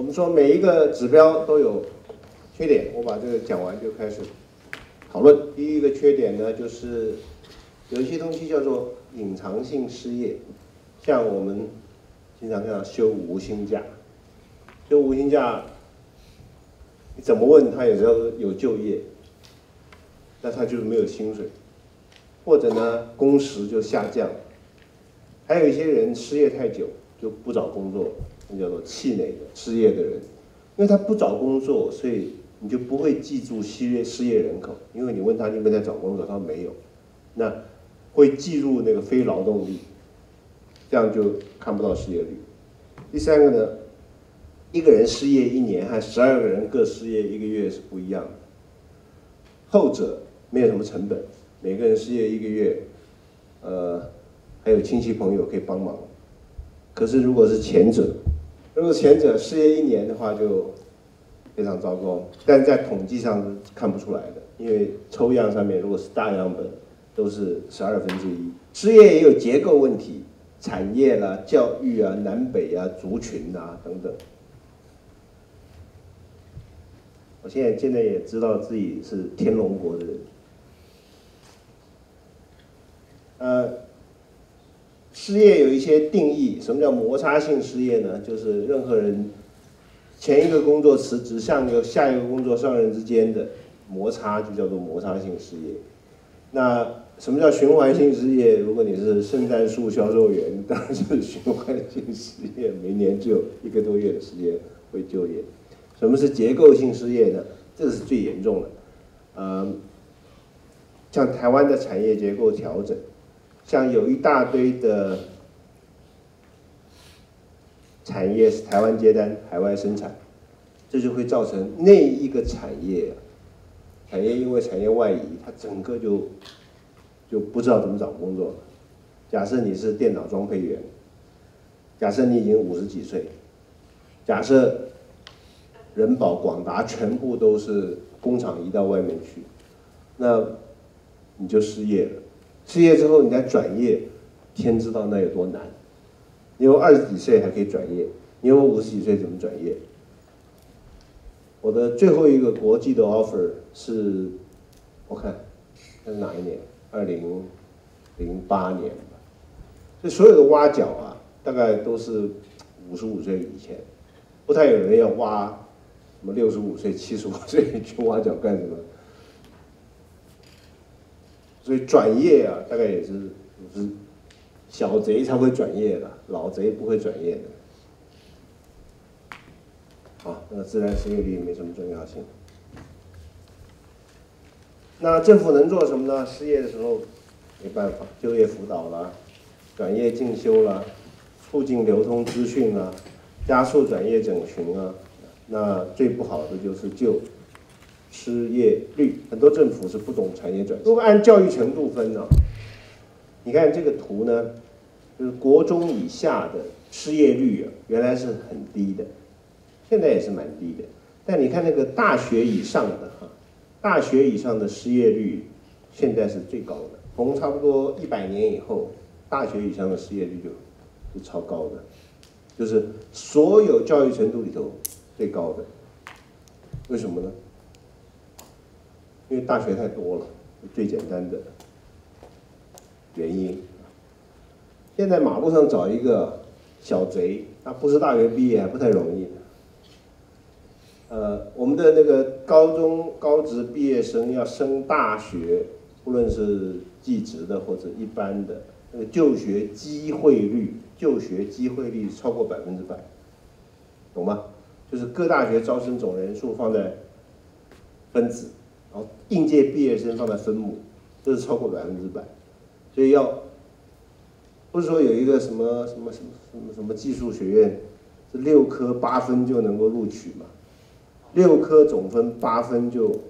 我们说每一个指标都有缺点，我把这个讲完就开始讨论。第一个缺点呢，就是有一些东西叫做隐藏性失业，像我们经常看到休无薪假，休无薪假，你怎么问他也知道有就业，那他就是没有薪水，或者呢工时就下降，还有一些人失业太久就不找工作，那叫做气馁的失业的人，因为他不找工作，所以你就不会记住失业失业人口，因为你问他你有没有在找工作，他说没有，那会计入那个非劳动力，这样就看不到失业率。第三个呢，一个人失业一年和十二个人各失业一个月是不一样的，后者没有什么成本，每个人失业一个月，呃，还有亲戚朋友可以帮忙。可是如果是前者，如果前者失业一年的话，就非常糟糕。但在统计上是看不出来的，因为抽样上面如果是大样本，都是十二分之一。失业也有结构问题，产业啦、教育啊、南北啊、族群啊等等。我现在现在也知道自己是天龙国的人，呃，失业有一些定义，什么叫摩擦性失业呢？就是任何人前一个工作辞职，上一个下一个工作上任之间的摩擦，就叫做摩擦性失业。那什么叫循环性失业？如果你是圣诞树销售员，当然是循环性失业，每年只有一个多月的时间会就业。什么是结构性失业呢？这个是最严重的。嗯，像台湾的产业结构调整，像有一大堆的产业是台湾接单、海外生产，这就会造成那一个产业，产业因为产业外移，它整个就就不知道怎么找工作。假设你是电脑装配员，假设你已经五十几岁，假设人保、广达全部都是工厂移到外面去，那你就失业了。失业之后你再转业，天知道那有多难。你有二十几岁还可以转业，你有五十几岁怎么转业？我的最后一个国际的 offer 是，我看那是哪一年？二零零八年吧。这所有的挖角啊，大概都是五十五岁以前，不太有人要挖什么六十五岁、七十五岁去挖角干什么。所以转业啊，大概也是五十，小贼才会转业的，老贼不会转业的。好，那自然失业率没什么重要性。那政府能做什么呢？失业的时候没办法，就业辅导啦，转业进修啦，促进流通资讯啦，加速转业整群啊。那最不好的就是就失业率，很多政府是不懂产业转型。如果按教育程度分呢，你看这个图呢，就是国中以下的失业率啊，原来是很低的，现在也是蛮低的。但你看那个大学以上的哈，大学以上的失业率现在是最高的。从差不多一百年以后，大学以上的失业率就就超高的，就是所有教育程度里头最高的。为什么呢？因为大学太多了，最简单的原因。现在马路上找一个小贼，他不是大学毕业还不太容易。呃，我们的那个高中高职毕业生要升大学，不论是技职的或者一般的，那个就学机会率，就学机会率超过百分之百，懂吗？就是各大学招生总人数放在分子。然后应届毕业生放在分母，这是超过百分之百，所以要不是说有一个什么什么什么什么什么技术学院是六科八分就能够录取嘛？六科总分八分就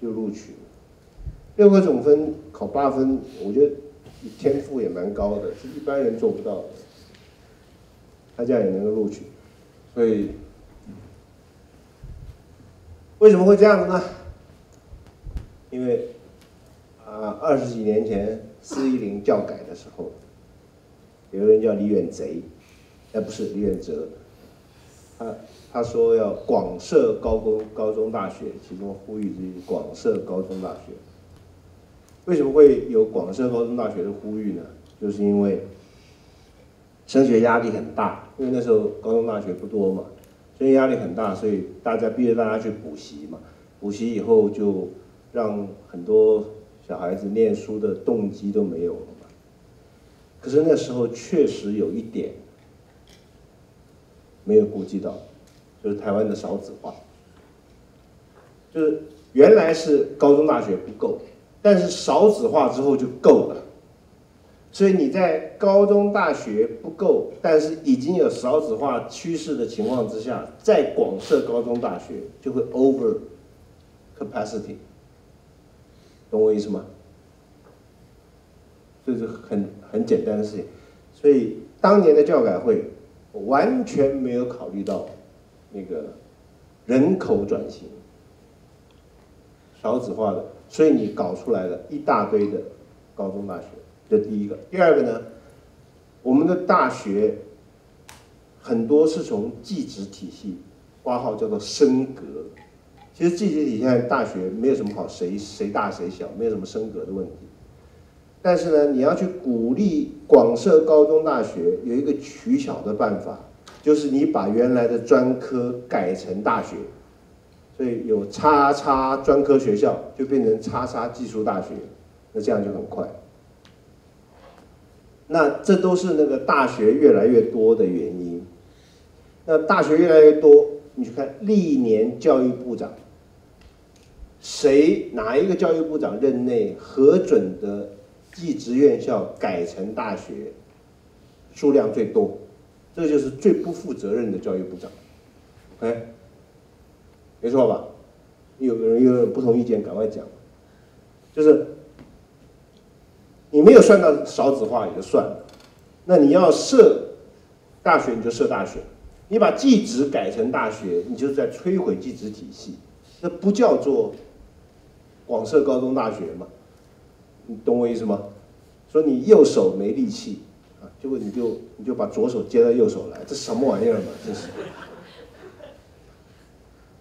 就录取，六科总分考八分，我觉得天赋也蛮高的，是一般人做不到的，他这样也能够录取，所以为什么会这样子呢？因为啊，二十几年前四一零教改的时候，有个人叫李远贼，哎，不是李远哲，他他说要广设高工高中大学，其中呼吁这些广设高中大学。为什么会有广设高中大学的呼吁呢？就是因为升学压力很大，因为那时候高中大学不多嘛，升学压力很大，所以大家逼着大家去补习嘛。补习以后就让很多小孩子念书的动机都没有了嘛。可是那时候确实有一点没有顾及到，就是台湾的少子化，就是原来是高中大学不够，但是少子化之后就够了。所以你在高中大学不够，但是已经有少子化趋势的情况之下，再广设高中大学就会 over capacity，懂我意思吗？这是很很简单的事情。所以当年的教改会完全没有考虑到那个人口转型、少子化的，所以你搞出来了一大堆的高中大学。这第一个，第二个呢，我们的大学很多是从技职体系挂号叫做升格。其实技职体现在大学没有什么好谁谁大谁小，没有什么升格的问题。但是呢，你要去鼓励广设高中大学，有一个取巧的办法，就是你把原来的专科改成大学，所以有叉叉专科学校就变成叉叉技术大学，那这样就很快。那这都是那个大学越来越多的原因。那大学越来越多，你去看历年教育部长，谁哪一个教育部长任内核准的技职院校改成大学数量最多？这就是最不负责任的教育部长。哎，没错吧？有人有不同意见，赶快讲。就是。你没有算到少子化也就算了，那你要设大学你就设大学，你把技职改成大学，你就是在摧毁技职体系，那不叫做广设高中大学嘛？你懂我意思吗？说你右手没力气啊，结果你就你就把左手接到右手来，这什么玩意儿嘛？这是，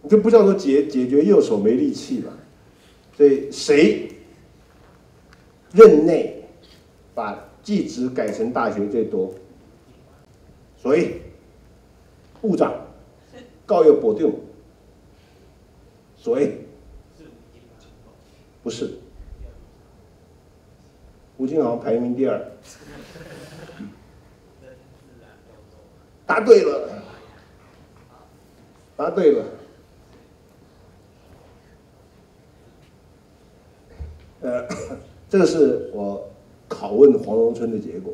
你就不叫做解解决右手没力气嘛？所以谁任内？把技职改成大学最多，所以部长高有保定，所以不是吴金豪排名第二，答对了，答对了，呃，这个是我。拷问黄荣春的结果，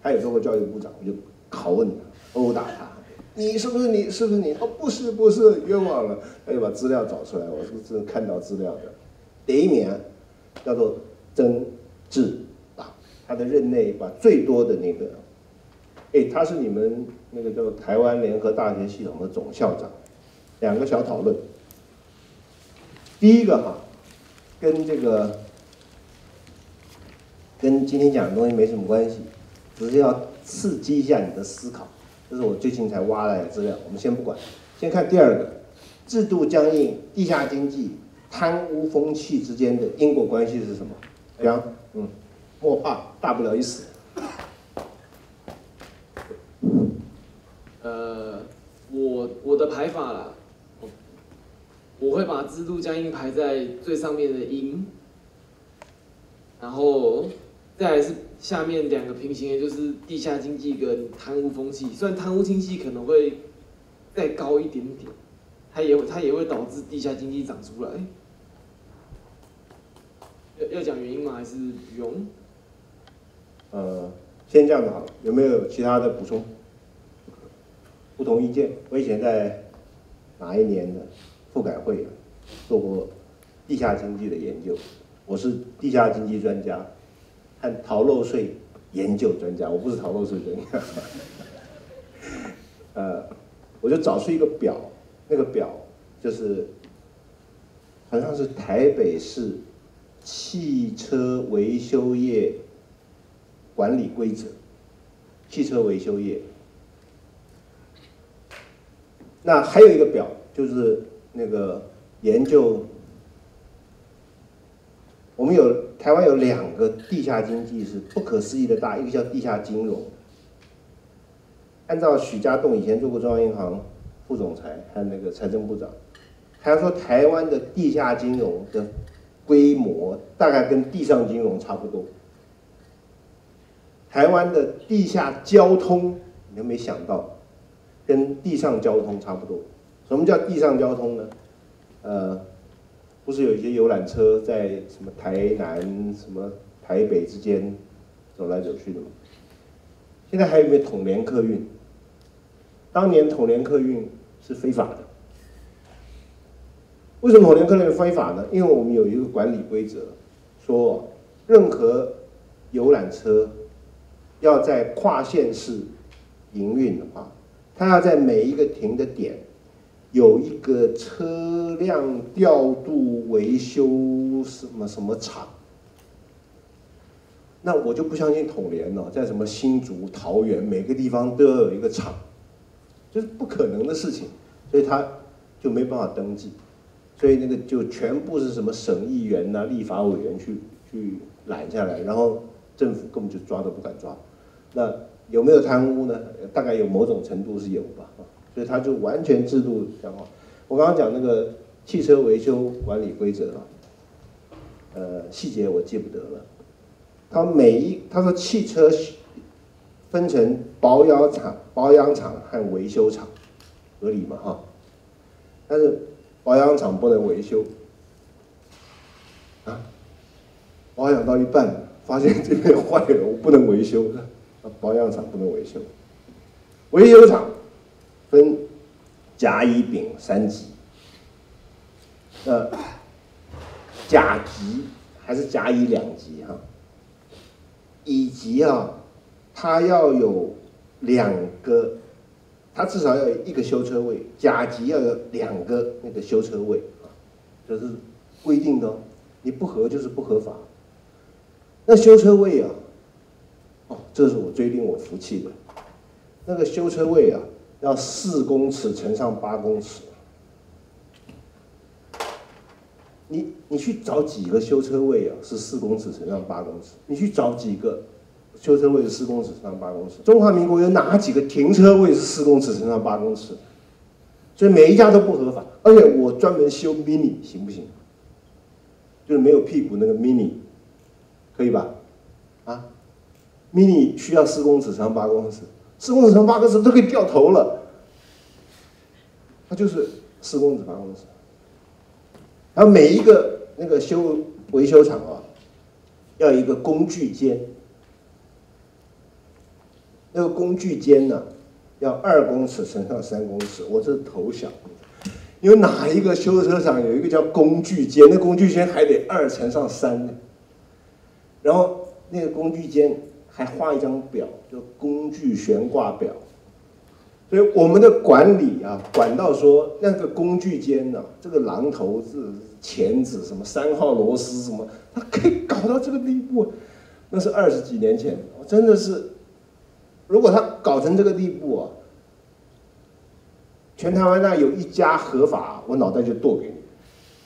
他也做过教育部长，我就拷问他，殴打他，你是不是你是不是你？哦，不是不是，冤枉了。他就把资料找出来，我是真看到资料的。第一名叫做曾志党，他的任内把最多的那个，哎，他是你们那个叫做台湾联合大学系统的总校长。两个小讨论，第一个哈，跟这个。跟今天讲的东西没什么关系，只是要刺激一下你的思考。这是我最近才挖来的资料，我们先不管，先看第二个，制度僵硬、地下经济、贪污风气之间的因果关系是什么？杨，嗯，莫怕，大不了一死。呃，我我的排法啦，我会把制度僵硬排在最上面的因，然后。再来是下面两个平行的，就是地下经济跟贪污风气。虽然贪污经济可能会再高一点点，它也它也会导致地下经济长出来。要讲原因吗？还是不用？呃，先这样子好了。有没有其他的补充？不同意见？我以前在哪一年的复改会做过地下经济的研究，我是地下经济专家。和逃漏税研究专家，我不是逃漏税专家。呃，我就找出一个表，那个表就是好像是台北市汽车维修业管理规则，汽车维修业那还有一个表，就是那个研究，我们有台湾有两个地下经济是不可思议的大，一个叫地下金融。按照许家栋以前做过中央银行副总裁还有那个财政部长，他说台湾的地下金融的规模大概跟地上金融差不多。台湾的地下交通，你都没想到，跟地上交通差不多？什么叫地上交通呢？呃，不是有一些游览车在什么台南、什么台北之间走来走去的吗？现在还有没有统联客运？当年统联客运是非法的。为什么统联客运非法呢？因为我们有一个管理规则，说任何游览车。要在跨县市营运的话，它要在每一个停的点有一个车辆调度维修什么什么厂。那我就不相信统联了，在什么新竹、桃园每个地方都要有一个厂，就是不可能的事情，所以他就没办法登记，所以那个就全部是什么省议员呐、立法委员去去揽下来，然后政府根本就抓都不敢抓。那有没有贪污呢？大概有某种程度是有吧，所以他就完全制度讲话。我刚刚讲那个汽车维修管理规则啊，呃，细节我记不得了。他每一他说汽车分成保养厂、保养厂和维修厂，合理嘛哈？但是保养厂不能维修啊，保养到一半发现这边坏了，我不能维修。保养厂不能维修，维修厂分甲、乙、丙三级。呃，甲级还是甲、乙两级哈？乙级啊，它要有两个，它至少要有一个修车位；甲级要有两个那个修车位啊，这是规定的，你不合就是不合法。那修车位啊。哦，这是我最令我服气的，那个修车位啊，要四公尺乘上八公尺。你你去找几个修车位啊？是四公尺乘上八公尺。你去找几个修车位是四公尺乘上八公尺？中华民国有哪几个停车位是四公尺乘上八公尺？所以每一家都不合法。而且我专门修 mini 行不行？就是没有屁股那个 mini，可以吧？啊？mini 需要四公尺乘八公尺，四公尺乘八公尺都可以掉头了，它就是四公尺八公尺。然后每一个那个修维修厂啊，要一个工具间，那个工具间呢要二公尺乘上三公尺，我这头小，因为哪一个修车厂有一个叫工具间，那工具间还得二乘上三呢，然后那个工具间。还画一张表，叫工具悬挂表。所以我们的管理啊，管到说那个工具间呢，这个榔头是钳子，什么三号螺丝什么，它可以搞到这个地步，那是二十几年前，真的是，如果他搞成这个地步啊，全台湾那有一家合法，我脑袋就剁给你，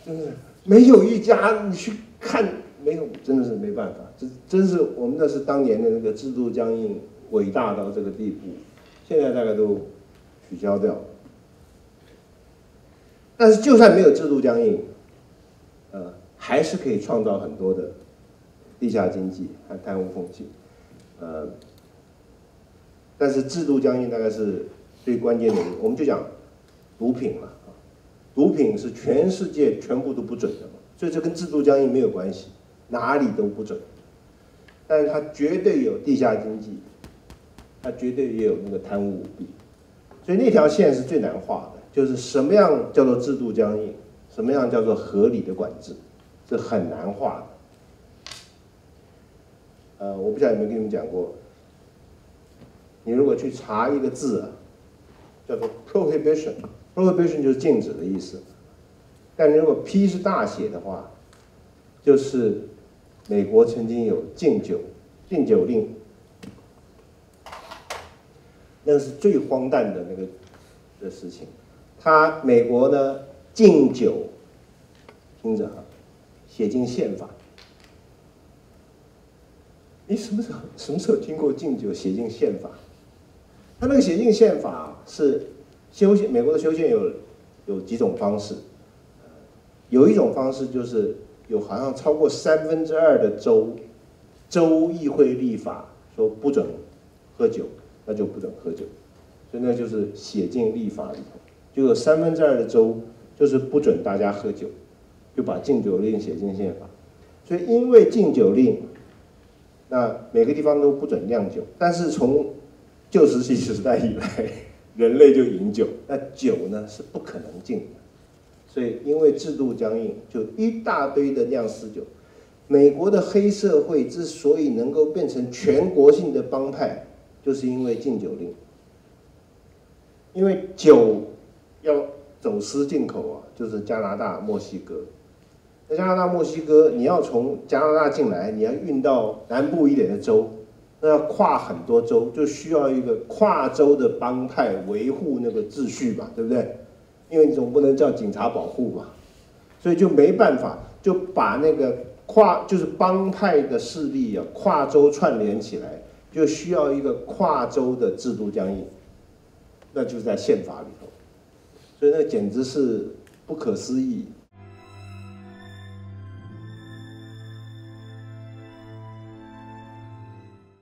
真是没有一家，你去看。没有，真的是没办法，这真是我们那是当年的那个制度僵硬，伟大到这个地步，现在大概都取消掉。但是就算没有制度僵硬，呃，还是可以创造很多的地下经济和贪污风气，呃，但是制度僵硬大概是最关键的，我们就讲毒品嘛，毒品是全世界全部都不准的嘛，所以这跟制度僵硬没有关系。哪里都不准，但是它绝对有地下经济，它绝对也有那个贪污舞弊，所以那条线是最难画的，就是什么样叫做制度僵硬，什么样叫做合理的管制，是很难画的。呃，我不晓得有没有跟你们讲过，你如果去查一个字啊，叫做 prohibition，prohibition 就是禁止的意思，但如果 P 是大写的话，就是。美国曾经有禁酒、禁酒令，那是最荒诞的那个的事情。他美国呢禁酒，听着啊，写进宪法。你什么时候什么时候听过禁酒写进宪法？他那个写进宪法是修宪，美国的修宪有有几种方式，有一种方式就是有好像超过三分之二的州州议会立法说不准喝酒，那就不准喝酒，所以那就是写进立法里头，就有三分之二的州就是不准大家喝酒，就把禁酒令写进宪法，所以因为禁酒令。那每个地方都不准酿酒，但是从旧石器时代以来，人类就饮酒，那酒呢是不可能禁的，所以因为制度僵硬，就一大堆的酿私酒。美国的黑社会之所以能够变成全国性的帮派，就是因为禁酒令，因为酒要走私进口啊，就是加拿大、墨西哥。在加拿大、墨西哥，你要从加拿大进来，你要运到南部一点的州，那要跨很多州，就需要一个跨州的帮派维护那个秩序嘛，对不对？因为你总不能叫警察保护嘛，所以就没办法，就把那个跨就是帮派的势力啊，跨州串联起来，就需要一个跨州的制度僵硬，那就在宪法里头，所以那简直是不可思议。